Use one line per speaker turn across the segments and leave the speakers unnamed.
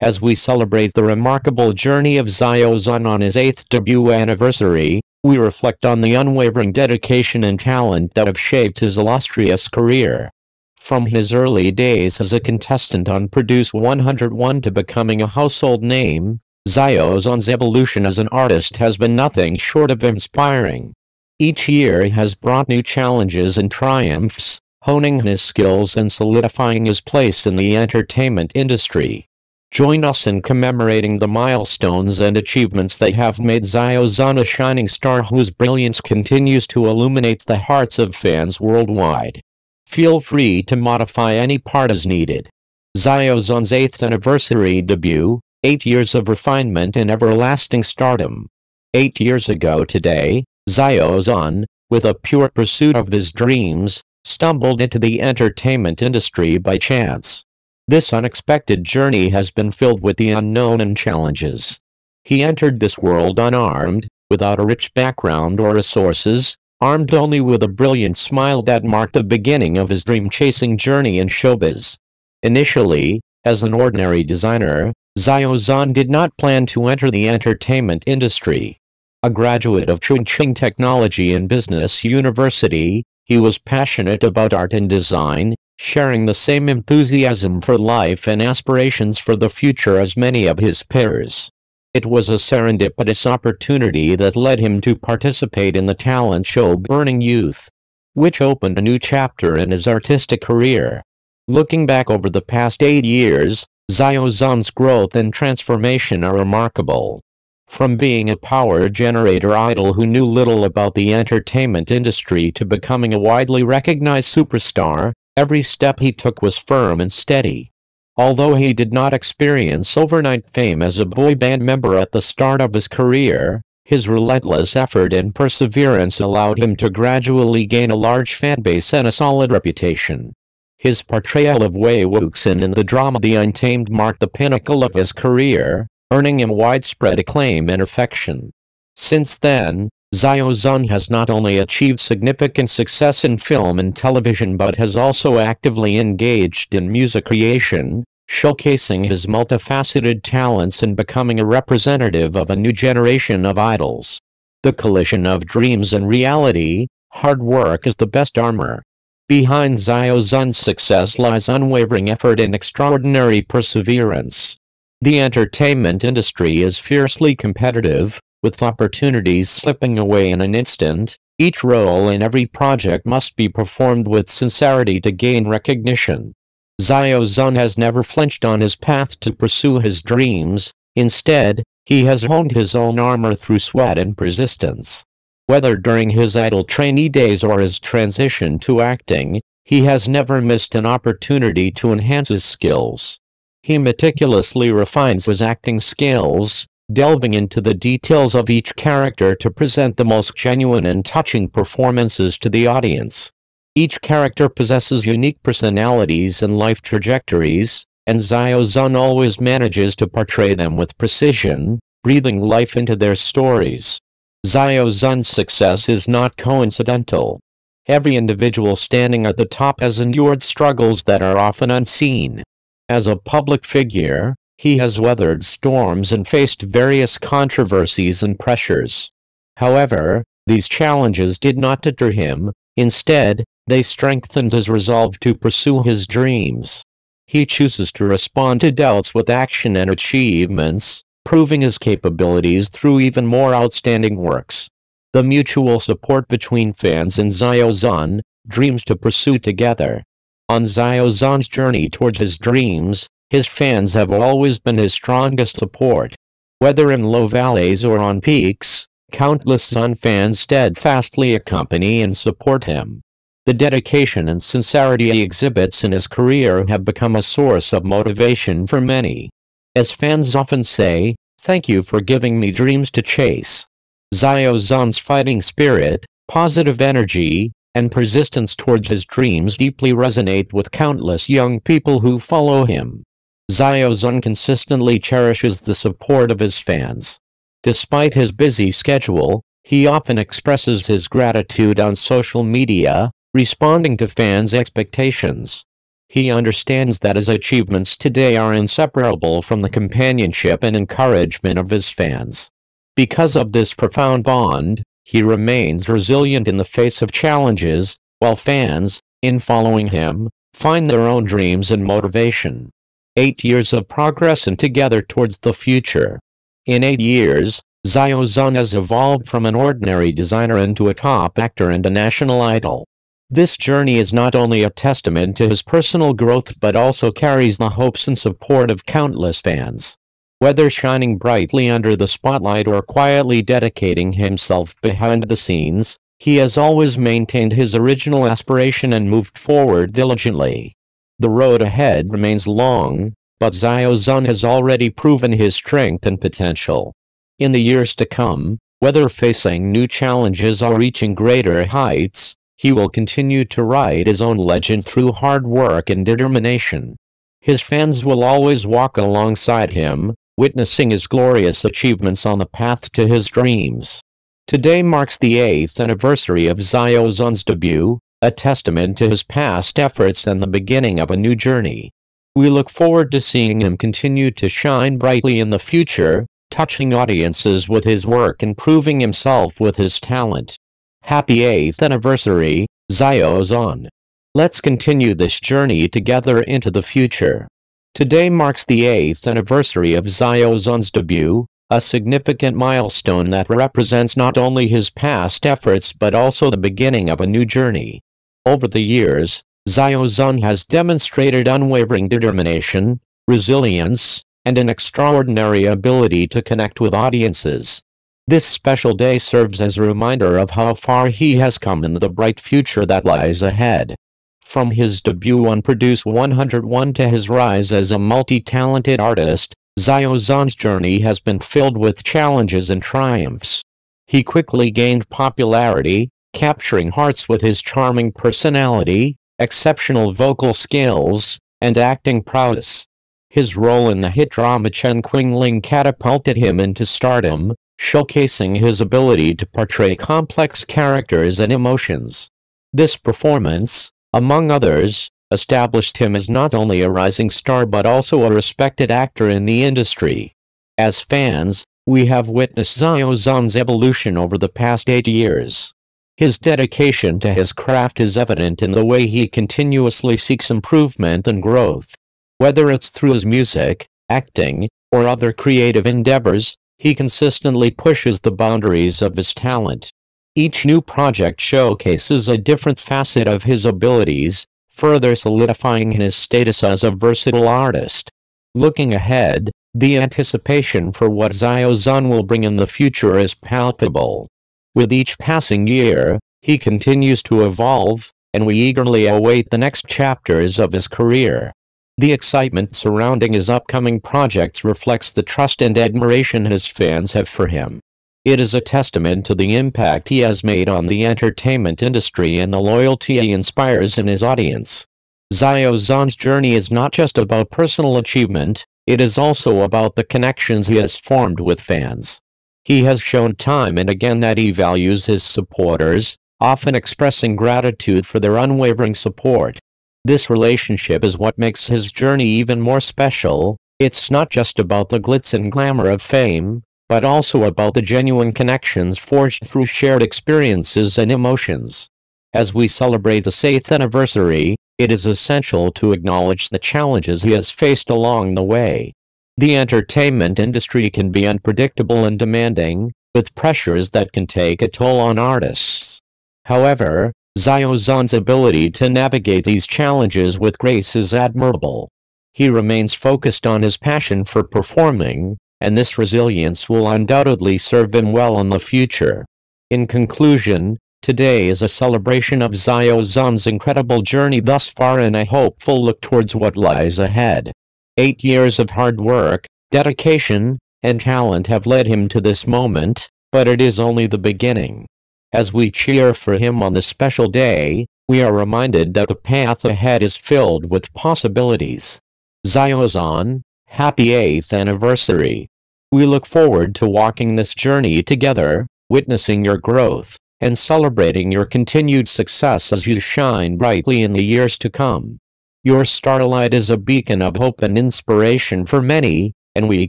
As we celebrate the remarkable journey of Xiao Zhan on his eighth debut anniversary, we reflect on the unwavering dedication and talent that have shaped his illustrious career. From his early days as a contestant on Produce 101 to becoming a household name, Xiao Zhan's evolution as an artist has been nothing short of inspiring. Each year has brought new challenges and triumphs, honing his skills and solidifying his place in the entertainment industry. Join us in commemorating the milestones and achievements that have made Zhan a shining star whose brilliance continues to illuminate the hearts of fans worldwide. Feel free to modify any part as needed. Zhan's 8th anniversary debut, 8 years of refinement and everlasting stardom. 8 years ago today, Zhan, with a pure pursuit of his dreams, stumbled into the entertainment industry by chance. This unexpected journey has been filled with the unknown and challenges. He entered this world unarmed, without a rich background or resources, armed only with a brilliant smile that marked the beginning of his dream-chasing journey in showbiz. Initially, as an ordinary designer, Xiao Zhan did not plan to enter the entertainment industry. A graduate of Chongqing Technology and Business University, he was passionate about art and design, sharing the same enthusiasm for life and aspirations for the future as many of his peers. It was a serendipitous opportunity that led him to participate in the talent show Burning Youth, which opened a new chapter in his artistic career. Looking back over the past eight years, Xiao Zhan's growth and transformation are remarkable. From being a power generator idol who knew little about the entertainment industry to becoming a widely recognized superstar, Every step he took was firm and steady. Although he did not experience overnight fame as a boy band member at the start of his career, his relentless effort and perseverance allowed him to gradually gain a large fanbase and a solid reputation. His portrayal of Wei Wuxian in the drama The Untamed marked the pinnacle of his career, earning him widespread acclaim and affection. Since then, Zhan has not only achieved significant success in film and television but has also actively engaged in music creation, showcasing his multifaceted talents and becoming a representative of a new generation of idols. The collision of dreams and reality, hard work is the best armor. Behind Xiao Zhan's success lies unwavering effort and extraordinary perseverance. The entertainment industry is fiercely competitive, with opportunities slipping away in an instant, each role in every project must be performed with sincerity to gain recognition. Xiao Zhan has never flinched on his path to pursue his dreams, instead, he has honed his own armor through sweat and persistence. Whether during his idol trainee days or his transition to acting, he has never missed an opportunity to enhance his skills. He meticulously refines his acting skills, delving into the details of each character to present the most genuine and touching performances to the audience. Each character possesses unique personalities and life trajectories, and Xiao Zhan always manages to portray them with precision, breathing life into their stories. Xiao Zhan's success is not coincidental. Every individual standing at the top has endured struggles that are often unseen. As a public figure, he has weathered storms and faced various controversies and pressures. However, these challenges did not deter him, instead, they strengthened his resolve to pursue his dreams. He chooses to respond to doubts with action and achievements, proving his capabilities through even more outstanding works. The mutual support between fans and Xiao Zhan, dreams to pursue together. On Xiao Zhan's journey towards his dreams, his fans have always been his strongest support. Whether in low valleys or on peaks, countless Sun fans steadfastly accompany and support him. The dedication and sincerity he exhibits in his career have become a source of motivation for many. As fans often say, thank you for giving me dreams to chase. Xiao Zhan's fighting spirit, positive energy, and persistence towards his dreams deeply resonate with countless young people who follow him. Xiao Zhan consistently cherishes the support of his fans. Despite his busy schedule, he often expresses his gratitude on social media, responding to fans' expectations. He understands that his achievements today are inseparable from the companionship and encouragement of his fans. Because of this profound bond, he remains resilient in the face of challenges, while fans, in following him, find their own dreams and motivation. Eight years of progress and together towards the future. In eight years, Zhan has evolved from an ordinary designer into a top actor and a national idol. This journey is not only a testament to his personal growth but also carries the hopes and support of countless fans. Whether shining brightly under the spotlight or quietly dedicating himself behind the scenes, he has always maintained his original aspiration and moved forward diligently. The road ahead remains long, but Xiao Zhan has already proven his strength and potential. In the years to come, whether facing new challenges or reaching greater heights, he will continue to write his own legend through hard work and determination. His fans will always walk alongside him, witnessing his glorious achievements on the path to his dreams. Today marks the eighth anniversary of Xiao debut, a testament to his past efforts and the beginning of a new journey. We look forward to seeing him continue to shine brightly in the future, touching audiences with his work and proving himself with his talent. Happy 8th anniversary, Xiao Zhan. Let's continue this journey together into the future. Today marks the 8th anniversary of Xiao Zhan's debut, a significant milestone that represents not only his past efforts but also the beginning of a new journey. Over the years, Xiao Zhan has demonstrated unwavering determination, resilience, and an extraordinary ability to connect with audiences. This special day serves as a reminder of how far he has come and the bright future that lies ahead. From his debut on Produce 101 to his rise as a multi-talented artist, Xiao Zhan's journey has been filled with challenges and triumphs. He quickly gained popularity, capturing hearts with his charming personality, exceptional vocal skills, and acting prowess. His role in the hit drama Chen Qingling catapulted him into stardom, showcasing his ability to portray complex characters and emotions. This performance, among others, established him as not only a rising star but also a respected actor in the industry. As fans, we have witnessed Xiao Zhan's evolution over the past eight years. His dedication to his craft is evident in the way he continuously seeks improvement and growth. Whether it's through his music, acting, or other creative endeavors, he consistently pushes the boundaries of his talent. Each new project showcases a different facet of his abilities, further solidifying his status as a versatile artist. Looking ahead, the anticipation for what Xiao Zhan will bring in the future is palpable. With each passing year, he continues to evolve, and we eagerly await the next chapters of his career. The excitement surrounding his upcoming projects reflects the trust and admiration his fans have for him. It is a testament to the impact he has made on the entertainment industry and the loyalty he inspires in his audience. Zhan's journey is not just about personal achievement, it is also about the connections he has formed with fans. He has shown time and again that he values his supporters, often expressing gratitude for their unwavering support. This relationship is what makes his journey even more special. It's not just about the glitz and glamour of fame, but also about the genuine connections forged through shared experiences and emotions. As we celebrate the 8th anniversary, it is essential to acknowledge the challenges he has faced along the way. The entertainment industry can be unpredictable and demanding, with pressures that can take a toll on artists. However, Zhan's ability to navigate these challenges with grace is admirable. He remains focused on his passion for performing, and this resilience will undoubtedly serve him well in the future. In conclusion, today is a celebration of Zhan's incredible journey thus far and a hopeful look towards what lies ahead. Eight years of hard work, dedication, and talent have led him to this moment, but it is only the beginning. As we cheer for him on this special day, we are reminded that the path ahead is filled with possibilities. Xiao happy 8th anniversary. We look forward to walking this journey together, witnessing your growth, and celebrating your continued success as you shine brightly in the years to come. Your starlight is a beacon of hope and inspiration for many, and we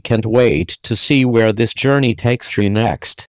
can't wait to see where this journey takes you next.